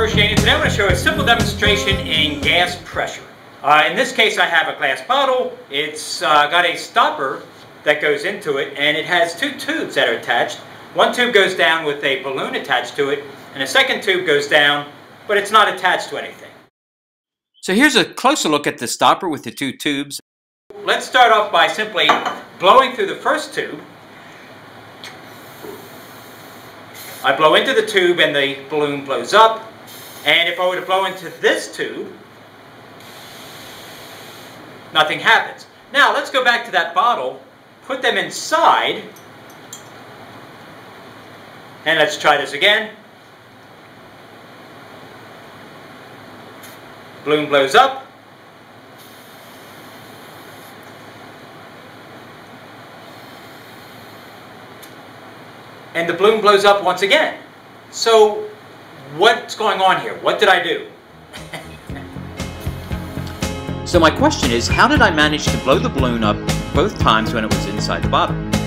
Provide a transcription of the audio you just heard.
I'm going to show a simple demonstration in gas pressure. Uh, in this case I have a glass bottle. It's uh, got a stopper that goes into it and it has two tubes that are attached. One tube goes down with a balloon attached to it and a second tube goes down but it's not attached to anything. So here's a closer look at the stopper with the two tubes. Let's start off by simply blowing through the first tube. I blow into the tube and the balloon blows up. And if I were to blow into this tube, nothing happens. Now let's go back to that bottle, put them inside, and let's try this again. Balloon blows up. And the balloon blows up once again. So what's going on here? What did I do? so my question is, how did I manage to blow the balloon up both times when it was inside the bottle?